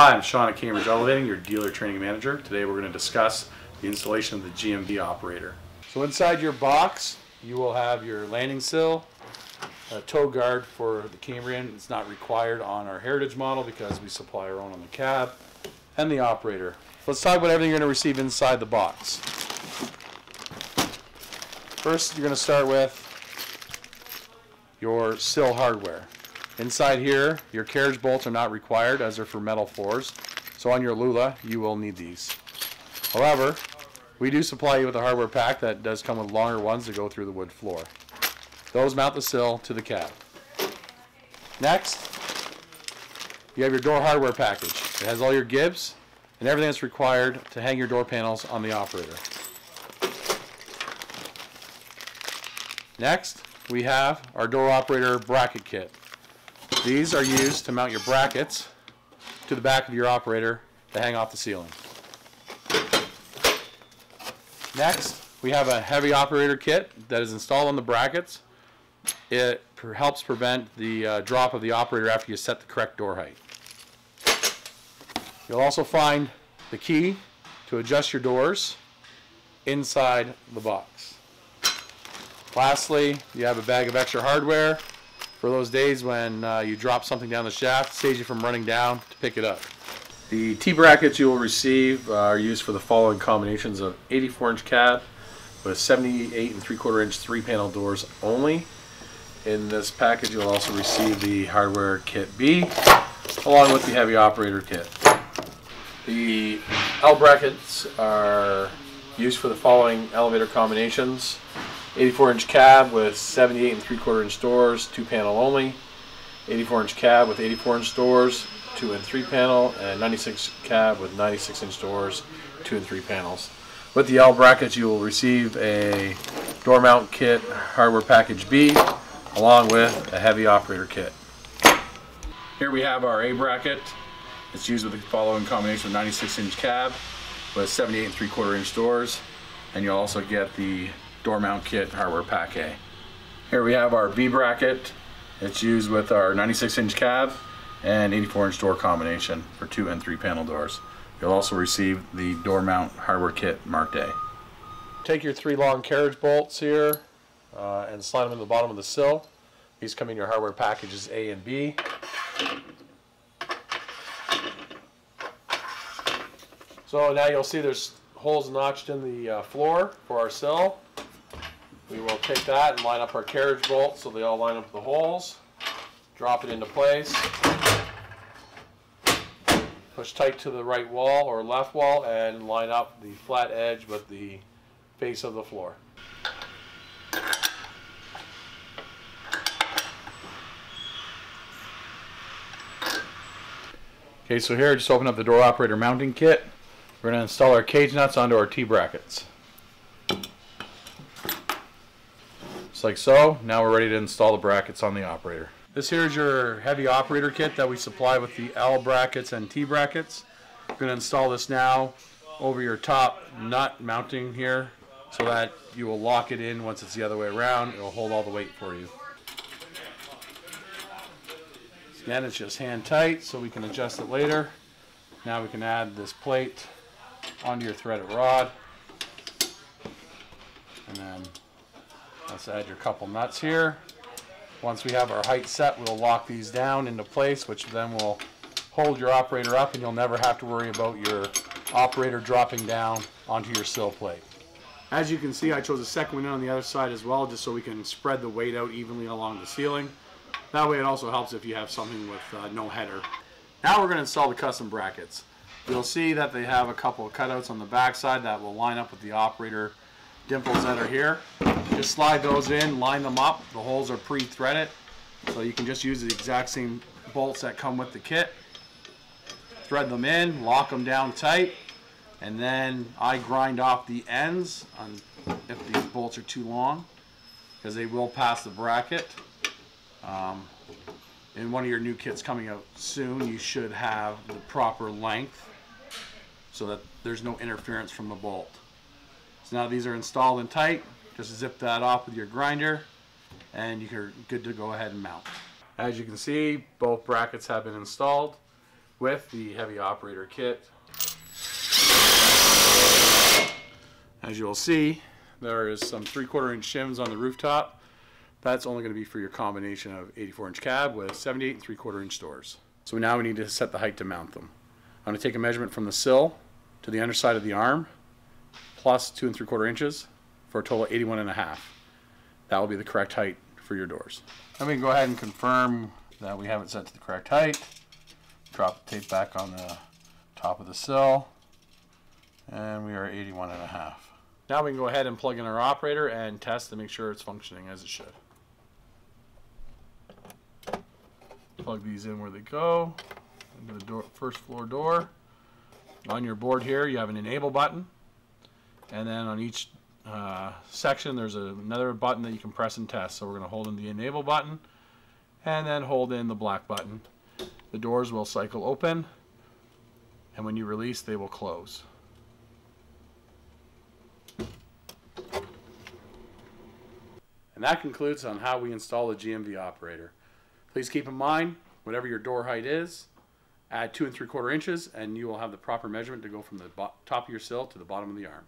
Hi, I'm Sean at Cambridge Elevating, your dealer training manager. Today we're going to discuss the installation of the GMV operator. So inside your box, you will have your landing sill, a toe guard for the Cambrian. It's not required on our Heritage model because we supply our own on the cab, and the operator. Let's talk about everything you're going to receive inside the box. First, you're going to start with your sill hardware. Inside here, your carriage bolts are not required as they're for metal floors. So on your Lula, you will need these. However, we do supply you with a hardware pack that does come with longer ones to go through the wood floor. Those mount the sill to the cab. Next, you have your door hardware package. It has all your gibs and everything that's required to hang your door panels on the operator. Next, we have our door operator bracket kit. These are used to mount your brackets to the back of your operator to hang off the ceiling. Next, we have a heavy operator kit that is installed on the brackets. It helps prevent the uh, drop of the operator after you set the correct door height. You'll also find the key to adjust your doors inside the box. Lastly, you have a bag of extra hardware for those days when uh, you drop something down the shaft, saves you from running down to pick it up. The T-brackets you will receive are used for the following combinations of 84 inch cab with 78 and 3 quarter inch 3 panel doors only. In this package you'll also receive the hardware kit B along with the heavy operator kit. The L brackets are used for the following elevator combinations 84 inch cab with 78 and 3 quarter inch doors, 2 panel only. 84 inch cab with 84 inch doors, 2 and 3 panel, and 96 cab with 96 inch doors, 2 and 3 panels. With the L brackets, you will receive a door mount kit hardware package B along with a heavy operator kit. Here we have our A bracket. It's used with the following combination of 96 inch cab with 78 and 3 quarter inch doors, and you'll also get the door mount kit hardware pack A. Here we have our B bracket. It's used with our 96 inch cab and 84 inch door combination for two and three panel doors. You'll also receive the door mount hardware kit marked A. Take your three long carriage bolts here uh, and slide them in the bottom of the sill. These come in your hardware packages A and B. So now you'll see there's holes notched in the uh, floor for our sill. We will take that and line up our carriage bolts so they all line up the holes. Drop it into place. Push tight to the right wall or left wall and line up the flat edge with the face of the floor. Okay, so here, I just open up the door operator mounting kit. We're going to install our cage nuts onto our T-brackets. Just like so. Now we're ready to install the brackets on the operator. This here is your heavy operator kit that we supply with the L brackets and T brackets. Going to install this now over your top nut mounting here so that you will lock it in once it's the other way around. It will hold all the weight for you. Again, it's just hand tight so we can adjust it later. Now we can add this plate onto your threaded rod. And then Let's add your couple nuts here. Once we have our height set, we'll lock these down into place, which then will hold your operator up and you'll never have to worry about your operator dropping down onto your sill plate. As you can see, I chose a second window on the other side as well, just so we can spread the weight out evenly along the ceiling. That way it also helps if you have something with uh, no header. Now we're going to install the custom brackets. You'll see that they have a couple of cutouts on the back side that will line up with the operator dimples that are here. Just slide those in, line them up. The holes are pre-threaded, so you can just use the exact same bolts that come with the kit. Thread them in, lock them down tight, and then I grind off the ends on if these bolts are too long, because they will pass the bracket. Um, in one of your new kits coming out soon, you should have the proper length so that there's no interference from the bolt. So now these are installed and tight. Just zip that off with your grinder and you're good to go ahead and mount. As you can see, both brackets have been installed. with the heavy operator kit. As you'll see, there is some three quarter inch shims on the rooftop. That's only going to be for your combination of 84 inch cab with 78 and three quarter inch doors. So now we need to set the height to mount them. I'm going to take a measurement from the sill to the underside of the arm plus two and three quarter inches for a total of 81 and a half. That will be the correct height for your doors. Then we can go ahead and confirm that we have it set to the correct height. Drop the tape back on the top of the sill and we are 81 and a half. Now we can go ahead and plug in our operator and test to make sure it's functioning as it should. Plug these in where they go into the door, first floor door. On your board here you have an enable button and then on each uh, section there's a, another button that you can press and test. So we're going to hold in the enable button and then hold in the black button. The doors will cycle open and when you release they will close. And that concludes on how we install a GMV operator. Please keep in mind, whatever your door height is, add two and three quarter inches and you will have the proper measurement to go from the top of your sill to the bottom of the arm.